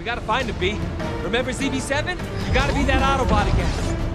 We gotta find him, B. Remember ZB7? You gotta be that Autobot again.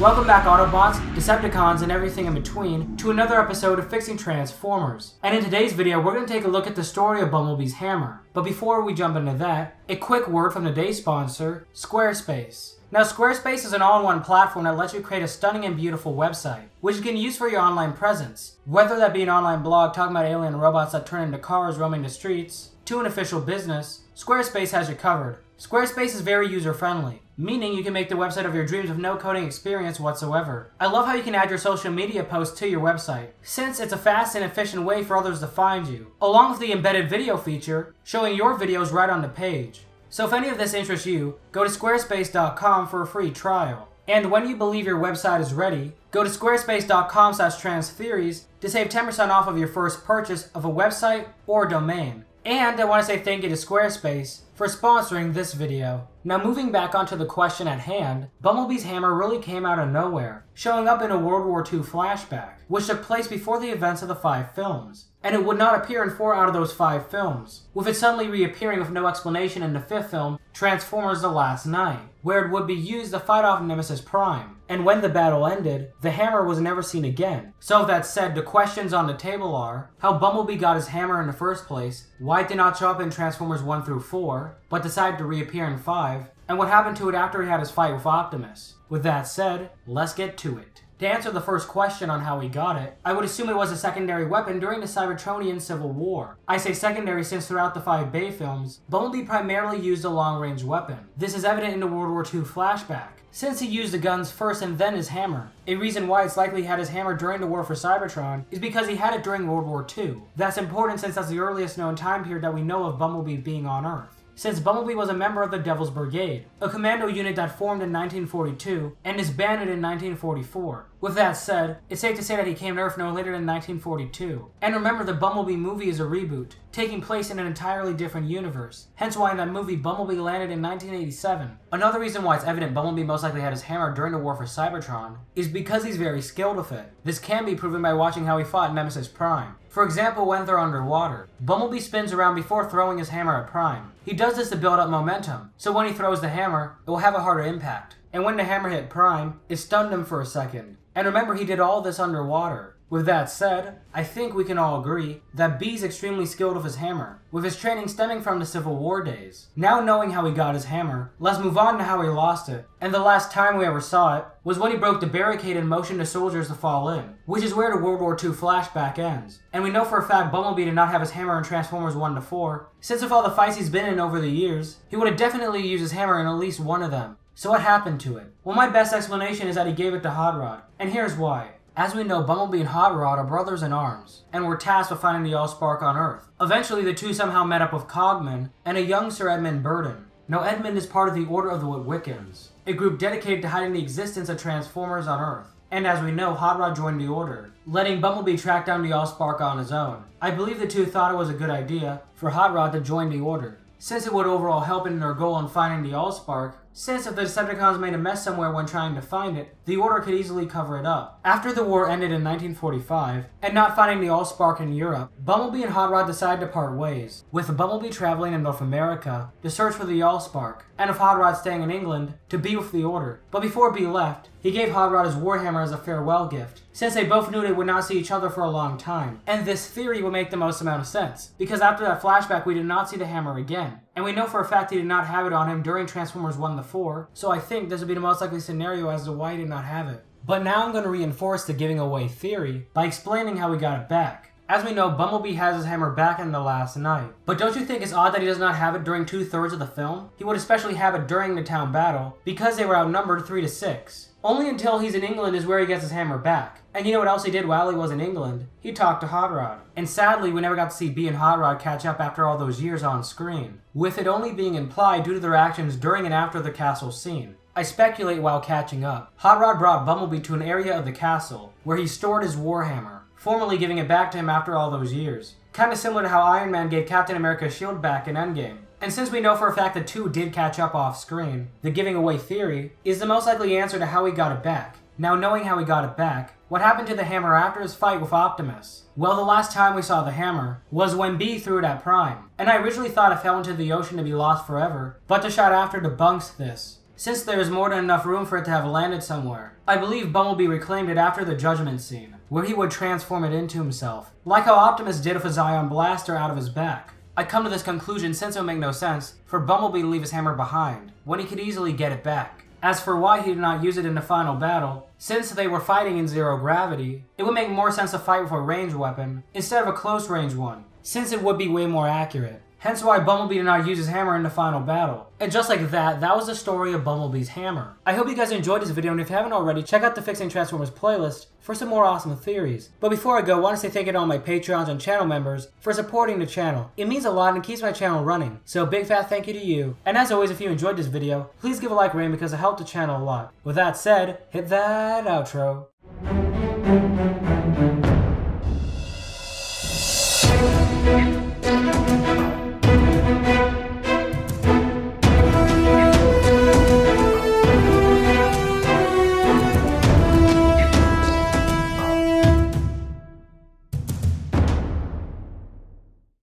Welcome back Autobots, Decepticons, and everything in between to another episode of Fixing Transformers. And in today's video, we're going to take a look at the story of Bumblebee's hammer. But before we jump into that, a quick word from today's sponsor, Squarespace. Now, Squarespace is an all-in-one platform that lets you create a stunning and beautiful website, which you can use for your online presence. Whether that be an online blog talking about alien robots that turn into cars roaming the streets, to an official business, Squarespace has you covered. Squarespace is very user-friendly, meaning you can make the website of your dreams with no coding experience whatsoever. I love how you can add your social media posts to your website, since it's a fast and efficient way for others to find you, along with the embedded video feature, showing your videos right on the page. So if any of this interests you, go to squarespace.com for a free trial. And when you believe your website is ready, go to squarespace.com slash transtheories to save 10% off of your first purchase of a website or domain. And I want to say thank you to Squarespace for sponsoring this video. Now moving back onto the question at hand, Bumblebee's hammer really came out of nowhere, showing up in a World War II flashback, which took place before the events of the five films. And it would not appear in four out of those five films, with it suddenly reappearing with no explanation in the fifth film, Transformers The Last Knight, where it would be used to fight off Nemesis Prime. And when the battle ended, the hammer was never seen again. So that said, the questions on the table are, how Bumblebee got his hammer in the first place, why it did not show up in Transformers 1 through 4, but decided to reappear in 5, and what happened to it after he had his fight with Optimus. With that said, let's get to it. To answer the first question on how he got it, I would assume it was a secondary weapon during the Cybertronian Civil War. I say secondary since throughout the five Bay films, Bumblebee primarily used a long-range weapon. This is evident in the World War II flashback, since he used the guns first and then his hammer. A reason why it's likely he had his hammer during the war for Cybertron is because he had it during World War II. That's important since that's the earliest known time period that we know of Bumblebee being on Earth since Bumblebee was a member of the Devil's Brigade, a commando unit that formed in 1942 and disbanded in 1944. With that said, it's safe to say that he came to Earth no later than 1942. And remember, the Bumblebee movie is a reboot, taking place in an entirely different universe. Hence why in that movie, Bumblebee landed in 1987. Another reason why it's evident Bumblebee most likely had his hammer during the war for Cybertron is because he's very skilled with it. This can be proven by watching how he fought Nemesis Prime. For example, when they're underwater, Bumblebee spins around before throwing his hammer at Prime. He does this to build up momentum, so when he throws the hammer, it will have a harder impact. And when the hammer hit Prime, it stunned him for a second. And remember, he did all this underwater. With that said, I think we can all agree that B's extremely skilled with his hammer, with his training stemming from the Civil War days. Now knowing how he got his hammer, let's move on to how he lost it. And the last time we ever saw it was when he broke the barricade and motioned the soldiers to fall in, which is where the World War II flashback ends. And we know for a fact Bumblebee did not have his hammer in Transformers 1 to 4, since of all the fights he's been in over the years, he would have definitely used his hammer in at least one of them. So what happened to it? Well, my best explanation is that he gave it to Hot Rod, and here's why. As we know, Bumblebee and Hot Rod are brothers in arms, and were tasked with finding the Allspark on Earth. Eventually, the two somehow met up with Cogman and a young Sir Edmund Burton. Now, Edmund is part of the Order of the Witwiccans, a group dedicated to hiding the existence of Transformers on Earth. And as we know, Hot Rod joined the Order, letting Bumblebee track down the Allspark on his own. I believe the two thought it was a good idea for Hot Rod to join the Order, since it would overall help in their goal in finding the Allspark since if the Decepticons made a mess somewhere when trying to find it, the Order could easily cover it up. After the war ended in 1945, and not finding the Allspark in Europe, Bumblebee and Hot Rod decided to part ways, with Bumblebee traveling in North America to search for the Allspark, and with Hot Rod staying in England to be with the Order. But before B left, he gave Hot Rod his Warhammer as a farewell gift, since they both knew they would not see each other for a long time. And this theory would make the most amount of sense, because after that flashback we did not see the hammer again. And we know for a fact he did not have it on him during Transformers 1 to 4, so I think this would be the most likely scenario as to why he did not have it. But now I'm going to reinforce the giving away theory by explaining how he got it back. As we know, Bumblebee has his hammer back in the Last Knight. But don't you think it's odd that he does not have it during two-thirds of the film? He would especially have it during the town battle, because they were outnumbered 3 to 6. Only until he's in England is where he gets his hammer back. And you know what else he did while he was in England? He talked to Hot Rod. And sadly, we never got to see B and Hot Rod catch up after all those years on screen, with it only being implied due to their actions during and after the castle scene. I speculate while catching up. Hot Rod brought Bumblebee to an area of the castle where he stored his Warhammer formally giving it back to him after all those years. Kinda similar to how Iron Man gave Captain America's shield back in Endgame. And since we know for a fact the two did catch up off screen, the giving away theory is the most likely answer to how he got it back. Now knowing how he got it back, what happened to the hammer after his fight with Optimus? Well, the last time we saw the hammer was when B threw it at Prime, and I originally thought it fell into the ocean to be lost forever, but the shot after debunks this. Since there is more than enough room for it to have landed somewhere, I believe Bumblebee reclaimed it after the Judgment scene, where he would transform it into himself, like how Optimus did with a Zion Blaster out of his back. I come to this conclusion since it would make no sense for Bumblebee to leave his hammer behind, when he could easily get it back. As for why he did not use it in the final battle, since they were fighting in zero gravity, it would make more sense to fight with a ranged weapon instead of a close range one, since it would be way more accurate. Hence why Bumblebee did not use his hammer in the final battle. And just like that, that was the story of Bumblebee's hammer. I hope you guys enjoyed this video, and if you haven't already, check out the Fixing Transformers playlist for some more awesome theories. But before I go, I want to say thank you to all my Patreons and channel members for supporting the channel. It means a lot and keeps my channel running, so big fat thank you to you. And as always, if you enjoyed this video, please give a like rating because it helped the channel a lot. With that said, hit that outro.